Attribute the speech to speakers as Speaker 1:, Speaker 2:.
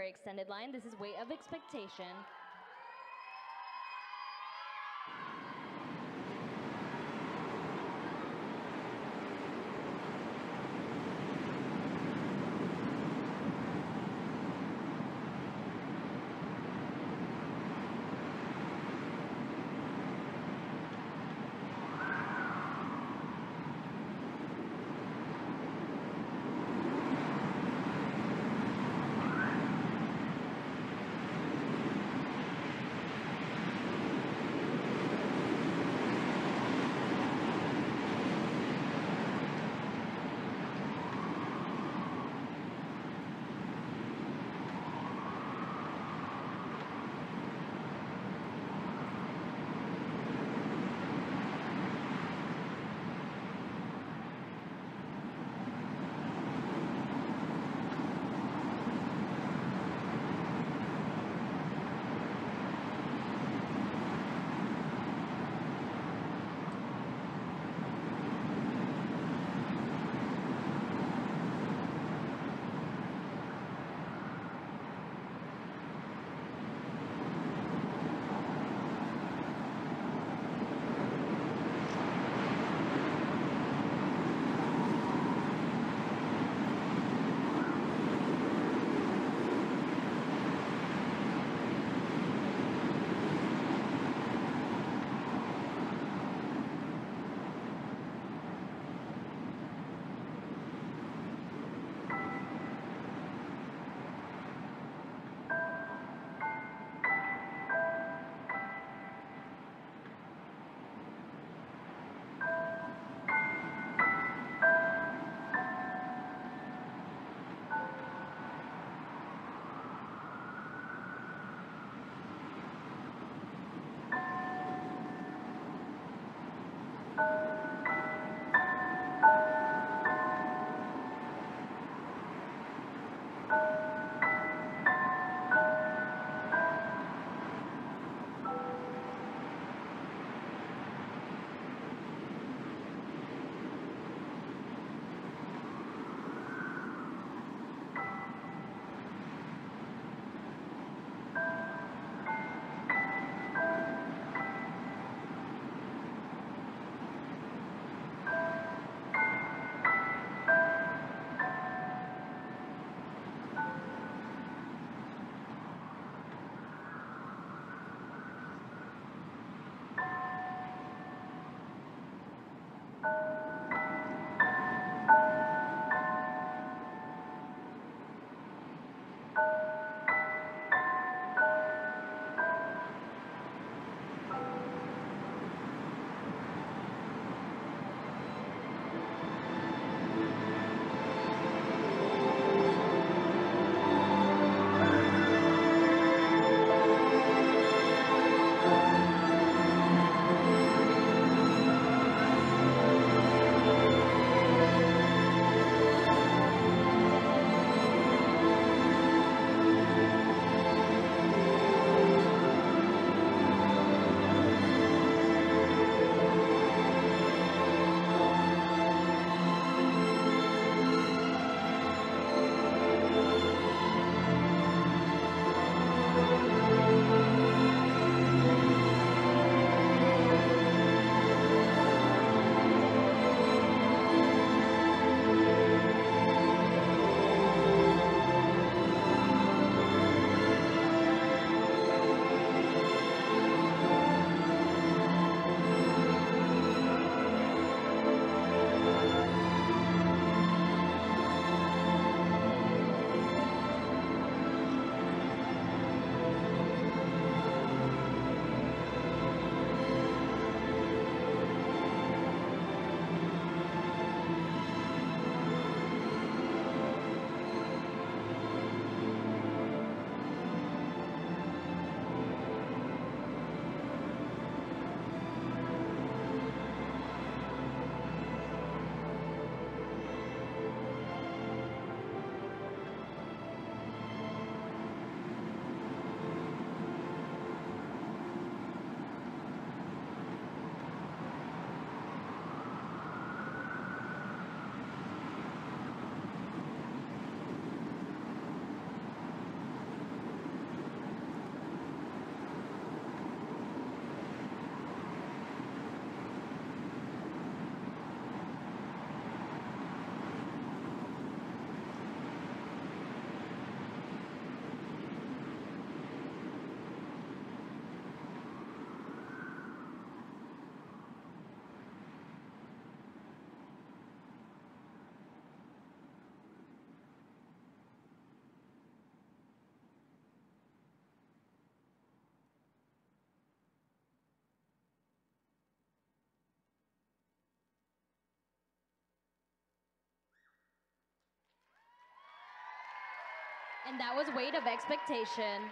Speaker 1: Extended Line. This is Weight of Expectation. And that was Weight of Expectation.